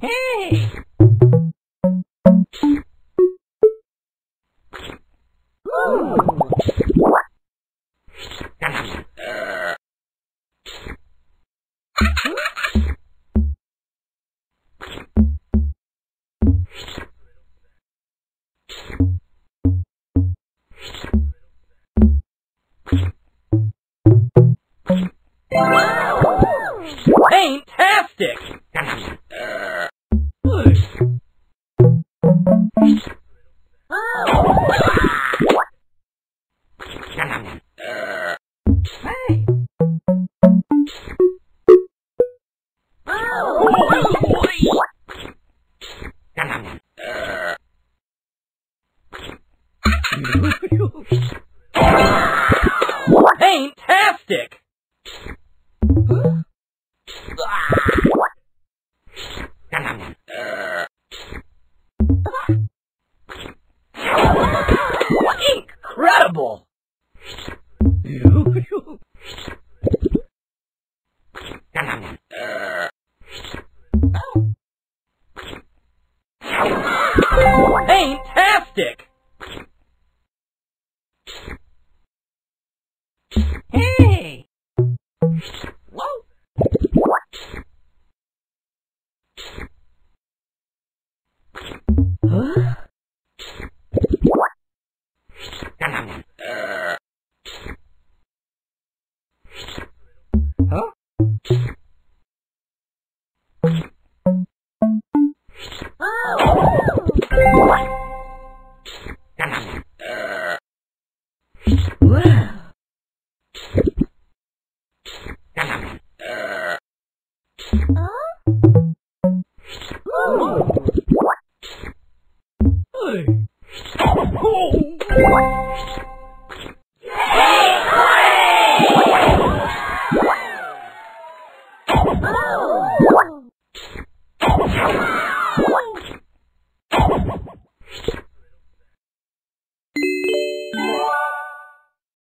Hey! Fantastic! Hey! Oh, Fantastic! Hey! Whoa! Huh? Huh? Oh!